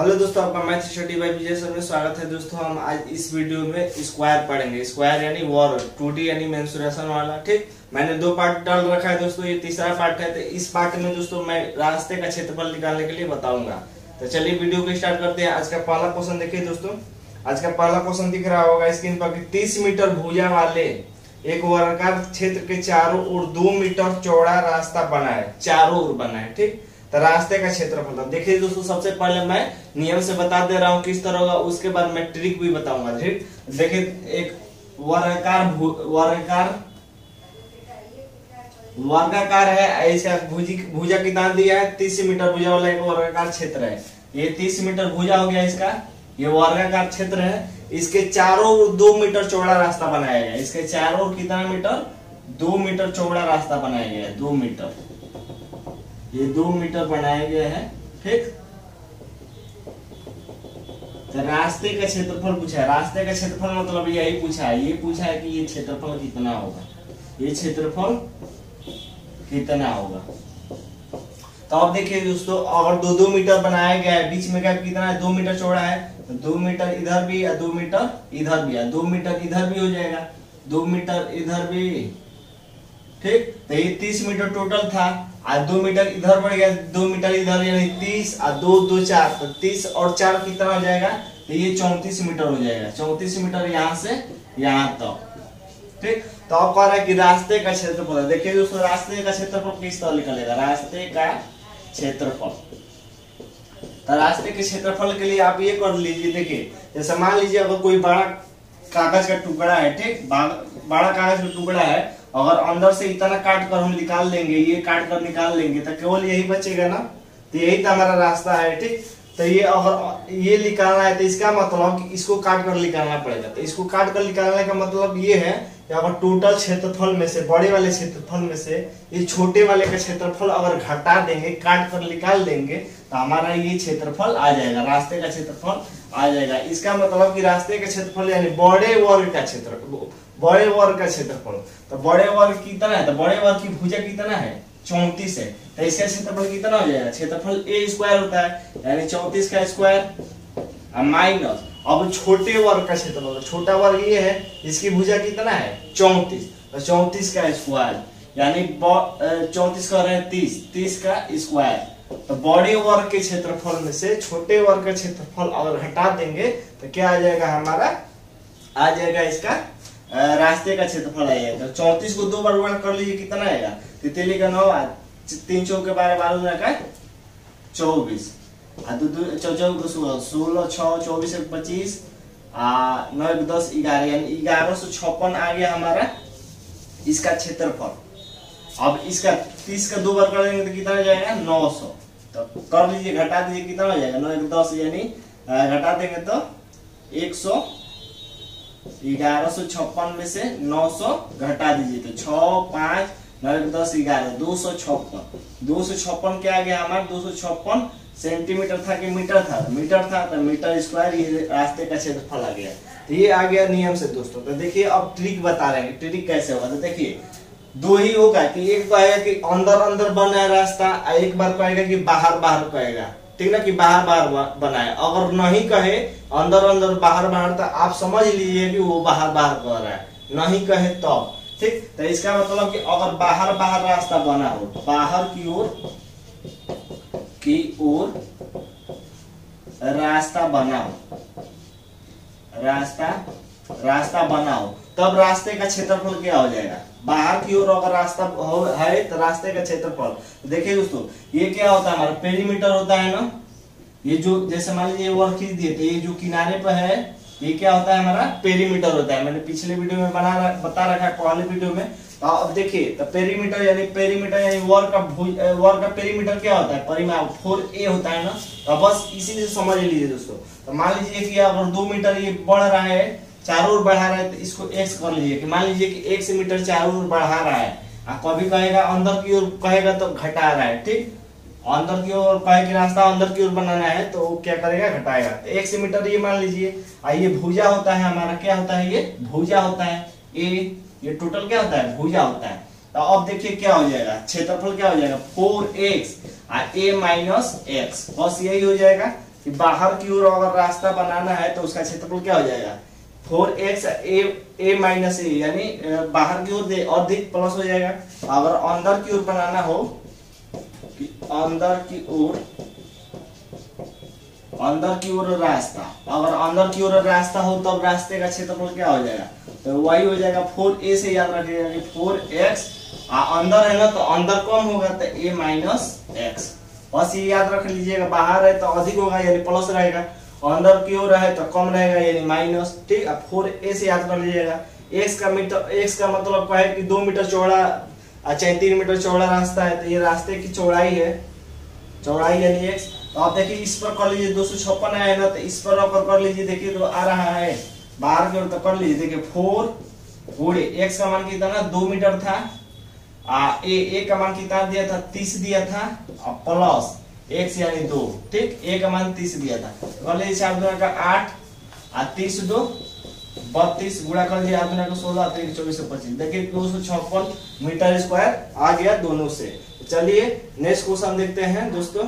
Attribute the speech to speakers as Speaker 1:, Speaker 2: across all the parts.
Speaker 1: Hello दोस्तों, आपका math study by Vijay sir में स्वागत है दोस्तों। हम आज इस वीडियो में स्क्वायर पढ़ेंगे। स्क्वायर यानी वॉर टू यानी मेंसुरेशन वाला, ठीक? मैंने दो पार्ट डाल रखा है दोस्तों, ये तीसरा पार्ट है तो इस पार्ट में दोस्तों मैं रास्ते का क्षेत्रफल निकालने के लिए बताऊँगा। तो चलिए वीडियो को स्टार्ट करते हैं। आज का पहला क्वेश्चन देखिए दोस्तों। आज का पहला क्वेश्चन दिख रहा होगा स्क्रीन पर तीस मीटर भूजा वाले एक वर्गाकार क्षेत्र के चारों ओर दो मीटर चौड़ा रास्ता बनाए चारों ओर बनाए ठीक? तो रास्ते का क्षेत्रफल। देखिए दोस्तों, सबसे पहले मैं नियम से बता दे रहा हूँ किस तरह होगा उसके बाद मैं ट्रिक भी बताऊँगा, ठीक? देखिए, एक वर्गाकार वर्गाकार वर्गाकार है, ऐसा भुजी, भुजा कितना दिया है, तीस मीटर भुजा वाला एक वर्गाकार क्षेत्र है। ये तीस मीटर भुजा हो गया इसका, ये वर्गाकार क्षेत्र है। इसके चारों ओर दो मीटर चौड़ा रास्ता बनाया गया इसके चारों ओर कितना मीटर? दो मीटर चौड़ा रास्ता बनाया गया है, दो मीटर। ये दो मीटर बनाए गए हैं, ठीक? तो रास्ते का क्षेत्रफल पूछा है। रास्ते का क्षेत्रफल मतलब यही पूछा है। ये पूछा है कि ये क्षेत्रफल कितना होगा? ये क्षेत्रफल कितना होगा? तो अब देखिए दोस्तों अगर दो दो मीटर बनाया गया है। बीच में क्या कितना है? दो मीटर चौड़ा है। तो दो मीटर इधर भी या दो मीटर इधर भी। है दो मीटर इधर भी हो जाएगा। दो मीटर इधर भी, ठीक? तो ये तीस मीटर टोटल था। आज दो मीटर इधर बढ़ गया, दो मीटर इधर, यानी तीस और दो दो, चार तो तीस और चार कितना हो जाएगा? तो ये चौंतीस मीटर हो जाएगा। चौंतीस मीटर यहाँ से यहाँ तक। ठीक? तो अब कह रहा है कि रास्ते का क्षेत्रफल। देखिए दोस्तों, रास्ते का क्षेत्रफल किस तरह निकलेगा? रास्ते का क्षेत्रफल। तो रास्ते के क्षेत्रफल के लिए आप ये कर लीजिए, देखिए, जैसे मान लीजिए अगर कोई बड़ा कागज़ का टुकड़ा है, ठीक? बड़ा कागज़ का टुकड़ा है अगर अंदर से इतना काट कर हम निकाल लेंगे, ये काट कर निकाल लेंगे तो केवल यही बचेगा ना? तो यही तो हमारा रास्ता है, ठीक? तो ये अगर ये निकालना है तो इसका मतलब कि इसको काट कर निकालना पड़ेगा। तो इसको काट कर निकालने का मतलब ये है कि अगर टोटल क्षेत्रफल में से, बड़े वाले क्षेत्रफल में से, ये छोटे वाले का क्षेत्रफल अगर घटा देंगे, काट कर निकाल देंगे तो हमारा ये क्षेत्रफल आ जाएगा, रास्ते का क्षेत्रफल आ जाएगा। इसका मतलब कि रास्ते का क्षेत्रफल यानी बड़े वर्ग का क्षेत्र बड़े वर्ग का क्षेत्रफल तो बड़े वर्ग कितना है तो बड़े वर्ग की भुजा कितना है, चौतीस है। तो इसका क्षेत्रफल कितना हो जाएगा? क्षेत्रफल ए स्क्वायर होता है, यानी चौतीस का स्क्वायर माइनस अब छोटे वर्ग का क्षेत्रफल छोटा वर्ग ये है, इसकी भुजा कितना है? चौतीस। तो चौतीस का स्क्वायर यानी चौतीस का रहे तीस तीस का स्क्वायर तो बड़े वर्ग के क्षेत्रफल में से छोटे वर्ग का क्षेत्रफल अगर हटा देंगे तो क्या आ जाएगा हमारा? आ जाएगा इसका रास्ते का क्षेत्रफल आएगा तो चौतीस को दो बार गुणा कर लीजिए, कितना आएगा? तितली का नौ तीन चौक के बारह बारह का चौबीस सोलह, छह, चौबीस, एक, पच्चीस। नौ, एक, दस, ग्यारह, यानी ग्यारह सौ छप्पन आ गया हमारा इसका क्षेत्रफल। अब इसका तीस का दो बार कर देंगे तो कितना हो जाएगा? नौ सौ। तो कर लीजिए, घटा दीजिए, कितना हो जाएगा? नौ, एक, दस, यानी घटा देंगे तो एक सौ ग्यारह में से नौ सौ घटा दीजिए तो छ पाँच, नौ, दस ग्यारह दो सौ छप्पन। दो सौ छप्पन क्या आ गया हमारा? दो सौ छप्पन सेंटीमीटर था कि मीटर था? मीटर था तो मीटर स्क्वायर ये रास्ते का क्षेत्रफल आ गया। तो ये आ गया नियम से, दोस्तों। तो देखिए, अब ट्रिक बता रहे हैं ट्रिक कैसे होगा। तो देखिए, दो ही होगा कि एक कहेगा कि अंदर अंदर बना रास्ता एक बार कहेगा कि बाहर बाहर कहेगा। ठीक ना कि बाहर बाहर बनाए। अगर नहीं कहे अंदर अंदर बाहर बाहर तो आप समझ लीजिए कि वो बाहर बाहर कह रहा है। नहीं कहे तब तो, ठीक? तो इसका मतलब कि अगर बाहर बाहर रास्ता बना हो बाहर की ओर की ओर रास्ता बनाओ रास्ता रास्ता बनाओ तब रास्ते का क्षेत्रफल क्या हो जाएगा? बाहर की ओर अगर रास्ता है तो रास्ते का क्षेत्रफल। देखिए दोस्तों, ये क्या होता है? हमारा पेरीमीटर होता है ना? ये जो, जैसे मान लीजिए वर्ग खींच दिए तो ये जो किनारे पर है, ये क्या होता है हमारा? पेरीमीटर होता है। मैंने पिछले वीडियो में बना बता रखा है, पहले वीडियो में। तो अब देखिए तो पेरीमीटर यानी पेरीमीटर यानी वर्ग का वर्ग का पेरीमीटर क्या होता है? परिमाप फोर ए होता है ना? तो बस इसी से समझ लीजिए दोस्तों। तो मान लीजिए कि अगर दो मीटर ये बढ़ रहा है चारों ओर बढ़ा रहा है तो इसको एक्स कर लीजिए। कि मान लीजिए कि एक मीटर चारों ओर बढ़ा रहा है कभी कहेगा अंदर की ओर, कहेगा तो घटा रहा है, ठीक? अंदर की ओर कहे कि रास्ता अंदर की ओर बनाना है तो वो क्या करेगा? घटाएगा। तो एक मीटर ये मान लीजिए ये भूजा होता है हमारा, क्या होता है ये? भूजा होता है। ए ये टोटल क्या होता है? भूजा होता है। तो अब देखिए क्या हो जाएगा। क्षेत्रफल क्या हो जाएगा? Four x a minus x बस यही हो जाएगा कि बाहर की ओर अगर रास्ता बनाना है तो उसका क्षेत्रफल क्या हो जाएगा? Four x a a minus a, यानी बाहर की ओर अधिक प्लस हो जाएगा। अगर अंदर की ओर बनाना हो, कि अंदर की ओर, अंदर की ओर रास्ता, अगर अंदर की ओर रास्ता हो, तब रास्ते का क्षेत्रफल क्या हो जाएगा? तो वही हो जाएगा फोर ए से याद रखिएगा कि फोर एक्स अंदर है ना तो अंदर कम होगा तो ए माइनस एक्स। बस ये याद रख लीजिएगा, बाहर है तो अधिक होगा, यानी प्लस रहेगा। अंदर की ओर है तो कम रहेगा, यानी माइनस ठीक है फोर ए से याद कर लीजिएगा। एक्स का मीटर एक्स का मतलब क्या है कि दो मीटर चौड़ा अच्छा तीन मीटर चौड़ा रास्ता है तो ये रास्ते की चौड़ाई है। चौड़ाई यानी एक्स तो आप देखिए, इस पर कर लीजिए दो सौ छप्पन है ना तो इस पर अगर कर लीजिए, देखिए तो आ रहा है। बाहर की ओर तो कर लीजिए, देखिए फोर गुड़े एक्स का मान कितना? ना दो मीटर था। आ ए ए का मान कितना दिया था? तीस दिया था। और प्लस एक्स यानी दो, ठीक? एक मान तीस दिया था। तो कर लीजिए चार दुना का आठ, आ तीस दो, बत्तीस गुणा कर दिया आठ दुना का सोलह तीन चौबीस सौ पच्चीस। देखिए, दो सौ छप्पन मीटर स्क्वायर आ गया दोनों से। चलिए, नेक्स्ट क्वेश्चन देखते हैं, दोस्तों।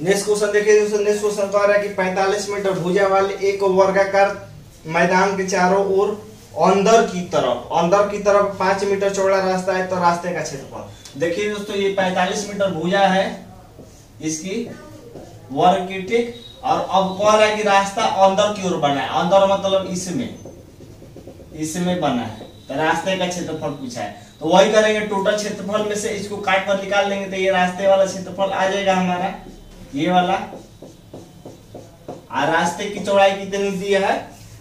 Speaker 1: नेक्स्ट क्वेश्चन देखिए, दोस्तों, नेक्स्ट क्वेश्चन तो आ रहा है कि 45 मीटर भुजा वाले एक वर्गाकार मैदान के चारों ओर अंदर की तरफ़, अंदर की तरफ़ पाँच मीटर चौड़ा रास्ता है तो रास्ते का क्षेत्रफल। देखिए, दोस्तों, ये 45 मीटर भुजा है। इसकी वर्ग की ठीक, और अब कह रहा है कि रास्ता अंदर की ओर बना है। अंदर मतलब इसमें। इसमें बना है। तो रास्ते का क्षेत्रफल पूछा है। तो वही करेंगे टोटल क्षेत्रफल में से इसको काट कर निकाल लेंगे तो ये रास्ते वाला क्षेत्रफल आ जाएगा हमारा। ये वाला। और रास्ते की चौड़ाई कितनी दिया है?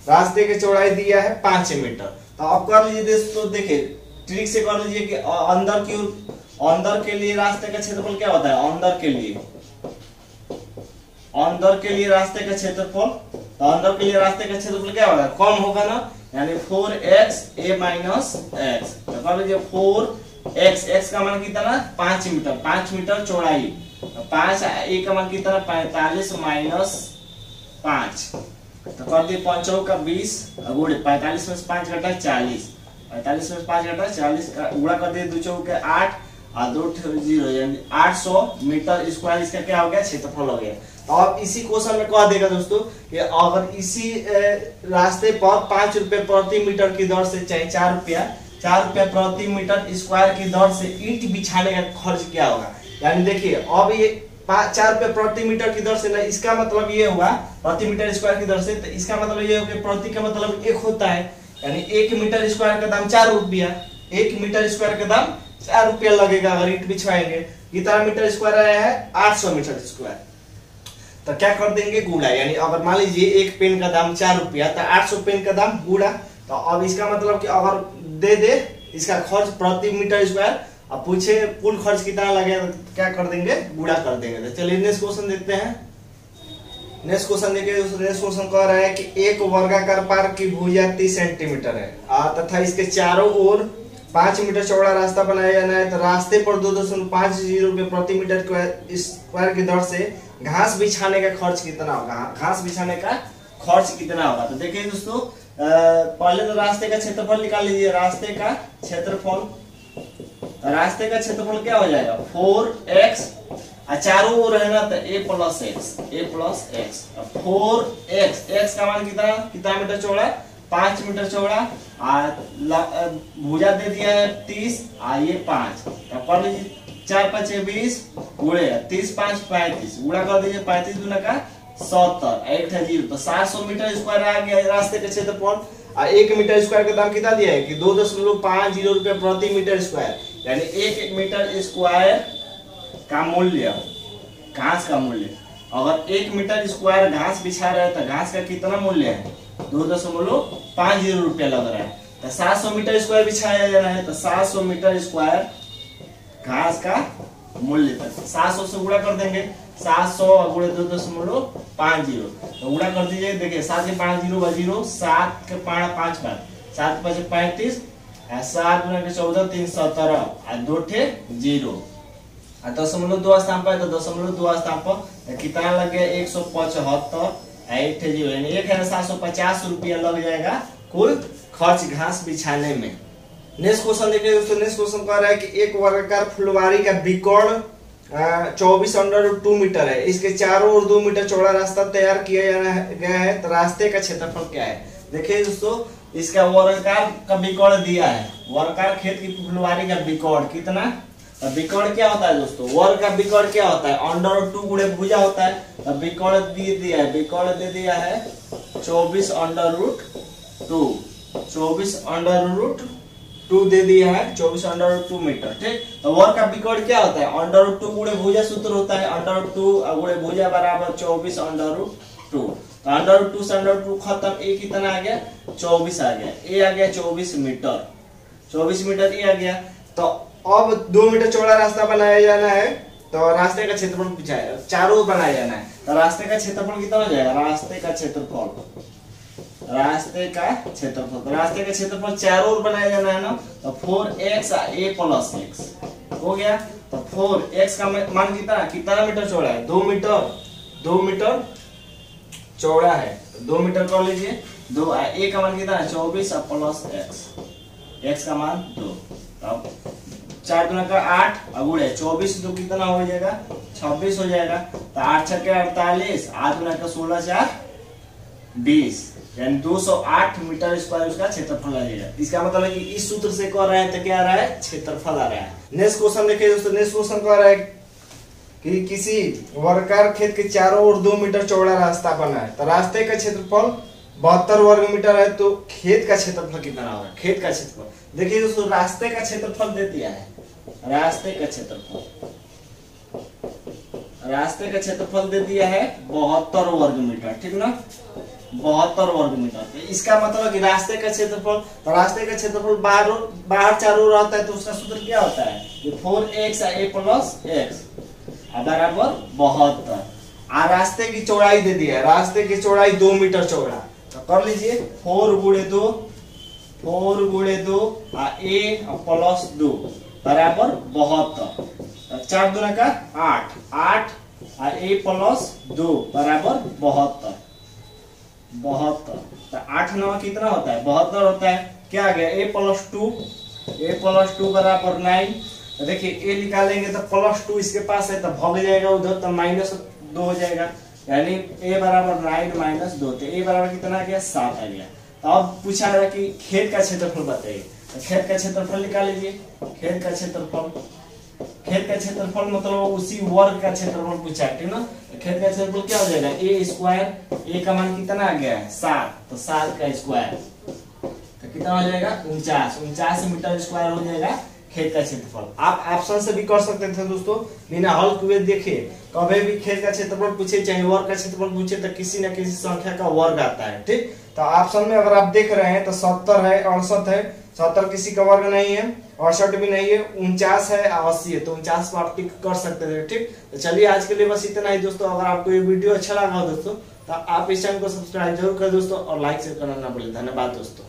Speaker 1: रास्ते की चौड़ाई दिया है पाँच मीटर। तो अब कर लीजिए दोस्तों देखिए ट्रिक से कर लीजिए कि अंदर की ओर अंदर के लिए रास्ते का क्षेत्रफल क्या होता है? अंदर के लिए। अंदर के लिए रास्ते का क्षेत्रफल तो अंदर के लिए रास्ते का क्षेत्रफल क्या होगा? कम होगा ना? यानी four x, a minus x. तो लीजिए फोर एक्स एक्स का मान कितना? पाँच मीटर। पाँच मीटर चौड़ाई। तो पाँच, ए का मान कितना? पैतालीस माइनस पाँच। तो कर दिए पंचों का बीस गुड़े पैतालीस में पाँच घटा चालीस। पैतालीस में पाँच घटा चालीस गुड़ा कर दिए दो चौक आठ और आठ सौ मीटर स्क्वायर इसका क्या हो गया? क्षेत्रफल हो गया। तो अब इसी क्वेश्चन में कह देगा दोस्तों कि अगर इसी रास्ते पर पाँच रुपए प्रति मीटर की दर से चाहे चार रुपया चार रुपया प्रति मीटर स्क्वायर की दर से ईंट बिछाने का खर्च क्या होगा? यानी देखिए, अब ये चार रुपये प्रति मीटर की दर से ना, इसका मतलब ये हुआ, प्रति मीटर स्क्वायर की दर से तो इसका मतलब ये हो कि प्रति का मतलब एक होता है। यानी एक मीटर स्क्वायर का दाम चार रुपया, एक मीटर स्क्वायर का दाम चार रुपया लगेगा अगर ईट बिछवाएँगे। कितना मीटर स्क्वायर आया है, आठ सौ मीटर स्क्वायर तो क्या कर देंगे? गुड़ा यानी अगर मान लीजिए एक पेन का दाम चार रुपया तो आठ सौ पेन का दाम गुड़ा तो अब इसका मतलब कि अगर दे दे, इसका खर्च प्रति मीटर स्क्वायर अब पूछे, कुल खर्च कितना लगेगा तो क्या कर देंगे? गुड़ा कर देंगे। तो चलिए नेक्स्ट क्वेश्चन देखते हैं। नेक्स्ट क्वेश्चन देखिए नेक्स्ट क्वेश्चन कह रहा है कि एक वर्गाकार पार्क की भुजा तीस सेंटीमीटर है। तथा इसके चारों ओर पाँच मीटर चौड़ा रास्ता बनाया जाना है तो रास्ते पर दो दशमलव पाँच ज़ीरो रुपए प्रति मीटर स्क्वायर- की दर से घास बिछाने का खर्च कितना होगा? घास बिछाने का खर्च कितना होगा? तो देखिए दोस्तों पहले तो रास्ते का क्षेत्रफल निकाल लीजिए। रास्ते का क्षेत्रफल, रास्ते का क्षेत्रफल क्या हो जाएगा? फोर एक्स चारों ओर है ना तो a plus x, a plus x. Four x x का मान कितना कितना मीटर चौड़ा? पाँच मीटर चौड़ा ल- भुजा दे दिया है तीस, आ, ये पाँच। तो कर लीजिए चार पाँच बीस गुड़े तीस पाँच, पैंतीस। गुड़ा कर दीजिए पैंतीस दूना का सत्तर। एक था ज़ीरो। तो सात सौ मीटर स्क्वायर आ गया रास्ते का क्षेत्रफल। आ, एक मीटर स्क्वायर का दाम कितना दिया है कि दो दशमलव पाँच ज़ीरो रुपए प्रति मीटर स्क्वायर यानी एक मीटर स्क्वायर का मूल्य। घास का मूल्य? अगर एक मीटर स्क्वायर घास बिछा रहे तो घास का कितना मूल्य है? दो दशमलव पाँच ज़ीरो रुपया लग रहा है। तो सात सौ मीटर स्क्वायर बिछाया जा रहा है तो सात सौ मीटर स्क्वायर घास का मूल्य तक सात सौ से गुणा कर देंगे। सात सौ गुणे दो दशमलव पाँच ज़ीरो। तो गुणा कर दीजिए, देखिए, सात के पाँच ज़ीरो बा ज़ीरो, सात के पाँच पाँच बार सात पाँच पैंतीस सात गुणा के चौदह, तीन सत्रह आ दो ज़ीरो। दशमलव दो स्थान पर तो दशमलव दो स्थान पर कितना लग? गया एक सौ पचहत्तर। ठे ज़ीरो एक हज़ार सात सौ पचास रुपया लग जाएगा कुल खर्च घास बिछाने में। नेक्स्ट क्वेश्चन देखिए दोस्तों, नेक्स्ट क्वेश्चन कह रहा है कि एक वर्गाकार फुलवारी का विकर्ण
Speaker 2: चौबीस अंडर टू मीटर है। इसके चारों ओर दो मीटर चौड़ा रास्ता तैयार किया गया है तो रास्ते का क्षेत्रफल क्या है? देखिए दोस्तों, इसका वर्गाकार का बिकौड़ दिया है। वर्गाकार खेत की फुलवारी का बिकौड़ कितना? बिकौड़ क्या होता है दोस्तों? वर्ग का बिकौड़ क्या होता है? अंडर रूट टू गुणे भुजा होता है। अब बिकौड़ दे दिया है। बिकौड़ दे दिया है चौबीस अंडर रूट टू चौबीस अंडर रूट टू दे दिया है। चौबीस अंडर रूट टू मीटर ठीक? तो वर्ग का बिकौड़ क्या होता है? अंडर रूट टू गुणे भुजा सूत्र होता है। अंडर रूट टू गुणे भुजा बराबर चौबीस अंडर रूट टू तो अंडर रूट टू से अंडर टू खत्म। ए कितना आ गया? चौबीस आ गया। ए आ गया चौबीस मीटर चौबीस मीटर ये आ गया। तो अब दो मीटर चौड़ा रास्ता बनाया जाना है तो रास्ते का क्षेत्रफल पूछा है? चारों बनाया जाना है। तो रास्ते का क्षेत्रफल कितना हो जाएगा? रास्ते का क्षेत्रफल। रास्ते का क्षेत्रफल। तो रास्ते का क्षेत्रफल चारों ओर बनाया जाना है ना? तो four x a plus x. हो गया? तो फोर एक्स का मान कितना? कितना मीटर चौड़ा है? दो मीटर। दो मीटर चौड़ा है। तो दो मीटर कर लीजिए। दो ए का मान कितना है? चौबीस प्लस एक्स। एक्स का मान दो। अब चार गुना का आठ और गुड़े चौबीस दो कितना हो जाएगा? छब्बीस हो जाएगा। तो आठ छः के अड़तालीस, आठ गुना का सोलह चार, बीस। यानी 208 मीटर स्क्वायर उसका क्षेत्रफल आ जाएगा। इसका मतलब है कि इस सूत्र से कह रहे हैं तो क्या आ रहा है? क्षेत्रफल आ रहा है। नेक्स्ट क्वेश्चन देखिए दोस्तों नेक्स्ट क्वेश्चन कह रहा है कि किसी वर्गाकार खेत के चारों ओर दो मीटर चौड़ा रास्ता बना है। तो रास्ते का क्षेत्रफल बहत्तर वर्ग मीटर है तो खेत का क्षेत्रफल कितना होगा? खेत का क्षेत्रफल। देखिए दोस्तों, रास्ते का क्षेत्रफल दे दिया है। रास्ते का क्षेत्रफल। रास्ते का क्षेत्रफल दे दिया है बहत्तर वर्ग मीटर, ठीक ना? बहत्तर वर्ग मीटर। तो इसका मतलब कि रास्ते का क्षेत्रफल तो रास्ते का क्षेत्रफल बाहर बाहर चारों रहता है तो उसका सूत्र क्या होता है? कि four x a plus x बराबर बहत्तर। आ रास्ते की चौड़ाई दे दिया है, रास्ते की चौड़ाई दो मीटर चौड़ा। तो कर लीजिए, फोर गुड़े दो, फोर गुड़े दो, आ ए प्लस दो। बराबर बहत्तर चार दूना का आठ। आठ। आ ए प्लस दो बराबर बहत्तर बहत्तर तो आठ नवा कितना होता है? बहत्तर होता है। क्या आ गया? A plus two. A plus two बराबर नाइन। देखिए ए निकालेंगे तो प्लस टू इसके पास है तो भग जाएगा उधर तो माइनस दो हो जाएगा। यानी ए बराबर नाइन माइनस दो। तो ए बराबर कितना आ गया? सात आ गया। तो अब पूछा गया कि खेत का क्षेत्रफल बताइए। खेत का क्षेत्रफल निकाल लीजिए खेत का क्षेत्रफल। खेत का क्षेत्रफल मतलब उसी वर्ग का क्षेत्रफल पूछा है ना? तो खेत का क्षेत्रफल क्या हो जाएगा? ए स्क्वायर ए का मान कितना आ गया है? सात। तो सात का स्क्वायर तो कितना हो जाएगा? उनचास। उनचास मीटर स्क्वायर हो जाएगा खेत का क्षेत्रफल। आप ऑप्शन से भी कर सकते थे दोस्तों। बिना हल कुए देखिए। कभी भी खेत का क्षेत्रफल पूछे, चाहे वर्ग का क्षेत्रफल पूछे तो किसी न किसी संख्या का वर्ग आता है, ठीक? तो ऑप्शन में अगर आप देख रहे हैं तो सत्तर है, अड़सठ है सत्तर किसी का वर्ग नहीं है, अड़सठ भी नहीं है, उनचास है अस्सी है तो उनचास को आप टिक कर सकते थे, ठीक? तो चलिए आज के लिए बस इतना ही दोस्तों, अगर आपको ये वीडियो अच्छा लगा हो दोस्तों तो आप इस चैनल को सब्सक्राइब ज़रूर करें दोस्तों, और लाइक शेयर करना ना भूलें। धन्यवाद दोस्तों।